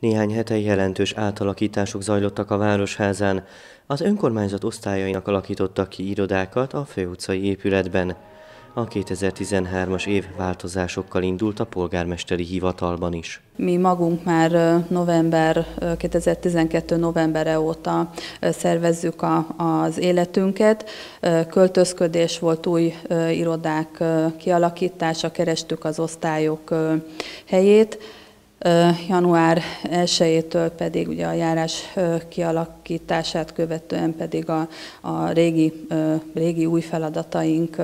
Néhány hete jelentős átalakítások zajlottak a Városházán. Az önkormányzat osztályainak alakítottak ki irodákat a főutcai épületben. A 2013-as év változásokkal indult a polgármesteri hivatalban is. Mi magunk már november, 2012. novembere óta szervezzük a, az életünket. Költözködés volt, új irodák kialakítása, kerestük az osztályok helyét. Január 1-től pedig ugye a járás kialakítását követően pedig a, a régi, régi új feladataink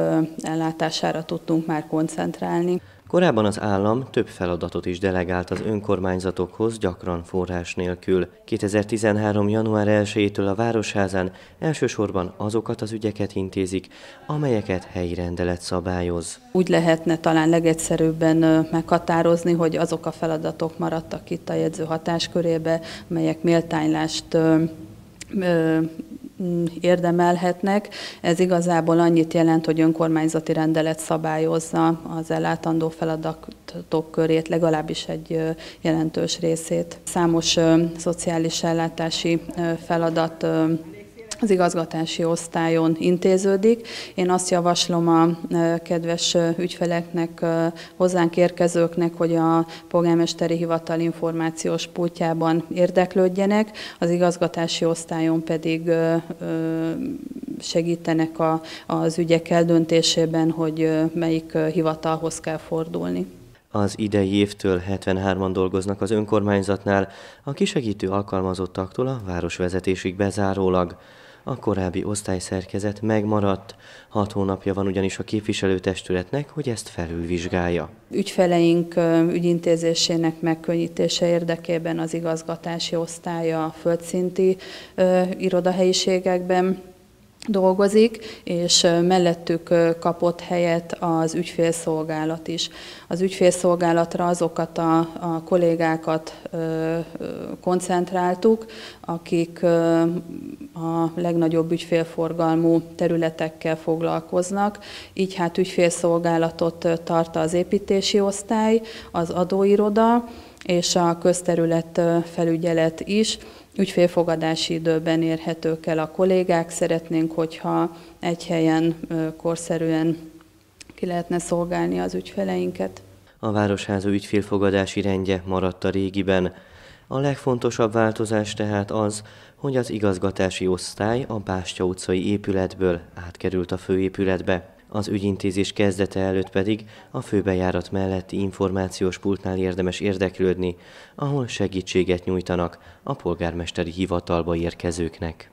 ellátására tudtunk már koncentrálni. Korábban az állam több feladatot is delegált az önkormányzatokhoz, gyakran forrás nélkül. 2013. január 1-től a Városházán elsősorban azokat az ügyeket intézik, amelyeket helyi rendelet szabályoz. Úgy lehetne talán legegyszerűbben meghatározni, hogy azok a feladatok maradtak itt a jegyző hatáskörébe, melyek méltánylást érdemelhetnek. Ez igazából annyit jelent, hogy önkormányzati rendelet szabályozza az ellátandó feladatok körét, legalábbis egy jelentős részét. Számos szociális ellátási feladat az igazgatási osztályon intéződik. Én azt javaslom a kedves ügyfeleknek, hozzánk érkezőknek, hogy a polgármesteri hivatal információs pultjában érdeklődjenek, az igazgatási osztályon pedig segítenek a, az ügyek eldöntésében, hogy melyik hivatalhoz kell fordulni. Az idei évtől 73-an dolgoznak az önkormányzatnál, a kisegítő alkalmazottaktól a városvezetésig bezárólag. A korábbi osztályszerkezet megmaradt, hat hónapja van ugyanis a képviselőtestületnek, hogy ezt felülvizsgálja. Ügyfeleink ügyintézésének megkönnyítése érdekében az igazgatási osztálya a földszinti irodahelyiségekben dolgozik, és mellettük kapott helyet az ügyfélszolgálat is. Az ügyfélszolgálatra azokat a, a kollégákat koncentráltuk, akik a legnagyobb ügyfélforgalmú területekkel foglalkoznak, így hát ügyfélszolgálatot tart az építési osztály, az adóiroda és a közterület felügyelet is, ügyfélfogadási időben érhetők el a kollégák. Szeretnénk, hogyha egy helyen korszerűen ki lehetne szolgálni az ügyfeleinket. A Városháza ügyfélfogadási rendje maradt a régiben. A legfontosabb változás tehát az, hogy az igazgatási osztály a Bástya utcai épületből átkerült a főépületbe. Az ügyintézés kezdete előtt pedig a főbejárat melletti információs pultnál érdemes érdeklődni, ahol segítséget nyújtanak a polgármesteri hivatalba érkezőknek.